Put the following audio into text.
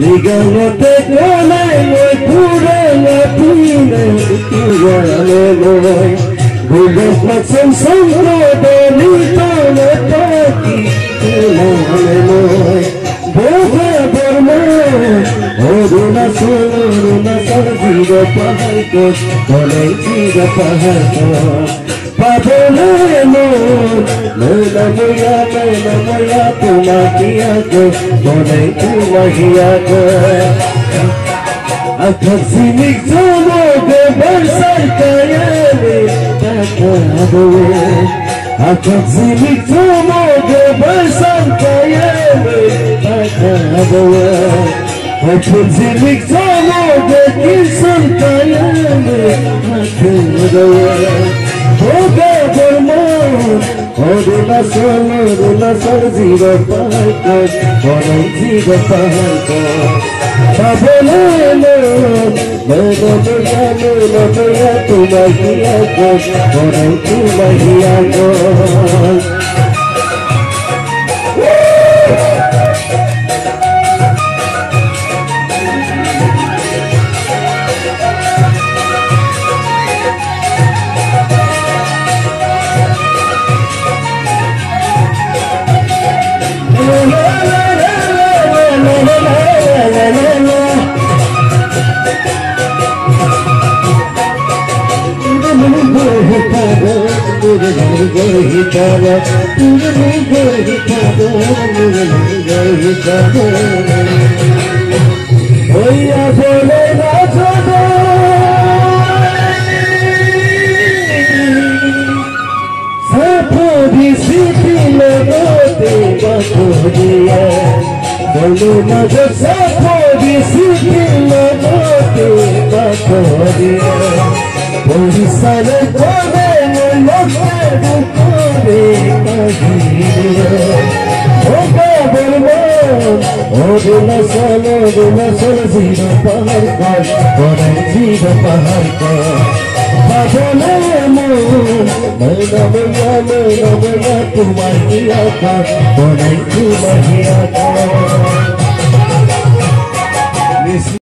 লিগালতে কোনাই মই পুরানা পিনে তুয়ালে মই গুলো পাচন সম্প্রদানি তোলে তাকি তুয়ালে মই বোহে বর্ম পাবলে নময়া ناديك ضليت وهياك أتبسمك ذنوب برسلك يا ليتك أدوي أتبسمك ذنوب برسلك يا ليتك أدوي أتبسمك ذنوب برسلك يا ليتك أدوي Sol, Odina Sol, Zero Parkos, Odin Zero Parkos. Babelelo, Mero Mero Mero Mero Tumagia Kos, Odin Tumagia হইয়া বলে সাপরি স্মৃতি লগতে বাকরিয়া বলো না যে সাপরি স্মৃতি লগতে বাকরিয়া পরিসার করে লোকে করে কাহিয়া ও গাবর ওদিন সলো দিন সল জির পাহাড় কর করে জির পাহাড় কর বাজলে মন মৈনা মৈনা মৈনা মৈনা তোমার হিয়া কর করে তোমার হিয়া কর